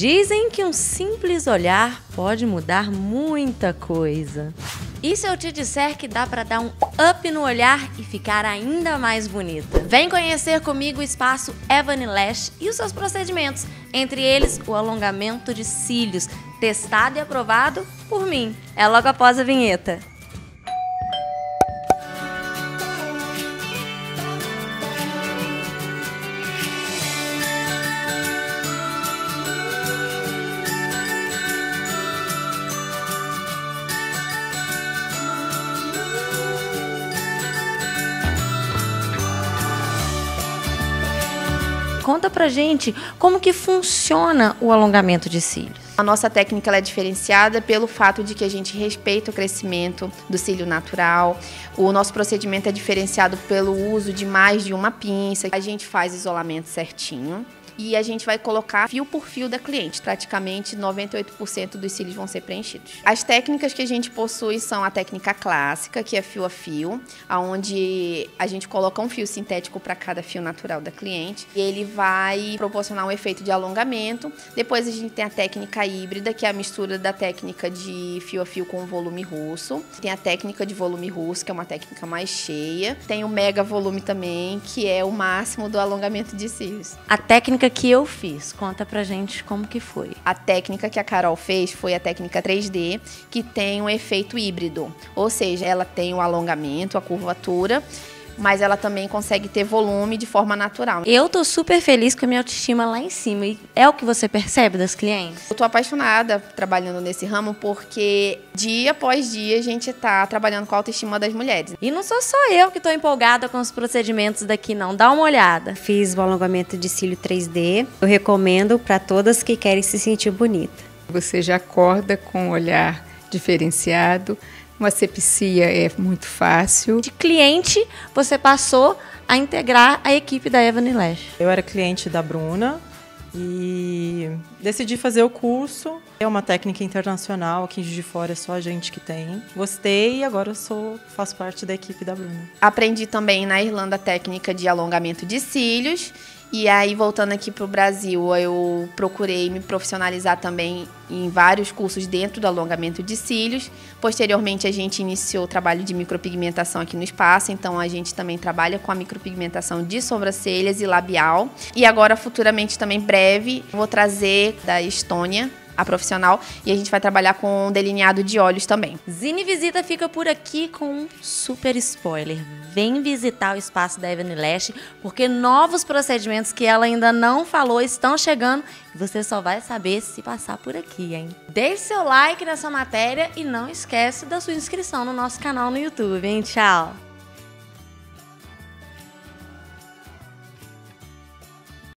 Dizem que um simples olhar pode mudar muita coisa. E se eu te disser que dá para dar um up no olhar e ficar ainda mais bonita? Vem conhecer comigo o espaço Ebony Lash e os seus procedimentos, entre eles o alongamento de cílios, testado e aprovado por mim. É logo após a vinheta. Conta pra gente como que funciona o alongamento de cílios. A nossa técnica é diferenciada pelo fato de que a gente respeita o crescimento do cílio natural. O nosso procedimento é diferenciado pelo uso de mais de uma pinça. A gente faz isolamento certinho e a gente vai colocar fio por fio da cliente. Praticamente 98% dos cílios vão ser preenchidos. As técnicas que a gente possui são a técnica clássica, que é fio a fio, onde a gente coloca um fio sintético para cada fio natural da cliente. E ele vai proporcionar um efeito de alongamento. Depois a gente tem a técnica híbrida, que é a mistura da técnica de fio a fio com volume russo. Tem a técnica de volume russo, que é uma técnica mais cheia. Tem o mega volume também, que é o máximo do alongamento de cílios. A técnica que eu fiz. Conta pra gente como que foi. A técnica que a Carol fez foi a técnica 3D, que tem um efeito híbrido. Ou seja, ela tem o alongamento, a curvatura mas ela também consegue ter volume de forma natural. Eu tô super feliz com a minha autoestima lá em cima. E é o que você percebe das clientes? Eu tô apaixonada trabalhando nesse ramo porque dia após dia a gente tá trabalhando com a autoestima das mulheres. E não sou só eu que tô empolgada com os procedimentos daqui não. Dá uma olhada. Fiz o alongamento de cílio 3D. Eu recomendo para todas que querem se sentir bonita. Você já acorda com um olhar diferenciado, uma sepsia é muito fácil. De cliente, você passou a integrar a equipe da Evan Lash. Eu era cliente da Bruna e decidi fazer o curso. É uma técnica internacional, aqui de fora é só a gente que tem. Gostei e agora eu sou, faço parte da equipe da Bruna. Aprendi também na Irlanda a técnica de alongamento de cílios e aí, voltando aqui para o Brasil, eu procurei me profissionalizar também em vários cursos dentro do alongamento de cílios. Posteriormente, a gente iniciou o trabalho de micropigmentação aqui no espaço, então a gente também trabalha com a micropigmentação de sobrancelhas e labial. E agora, futuramente, também breve, vou trazer da Estônia a profissional e a gente vai trabalhar com delineado de olhos também. Zine Visita fica por aqui com um super spoiler. Vem visitar o espaço da Evan Lash, porque novos procedimentos que ela ainda não falou estão chegando e você só vai saber se passar por aqui, hein? Deixe seu like nessa matéria e não esquece da sua inscrição no nosso canal no YouTube, hein? Tchau!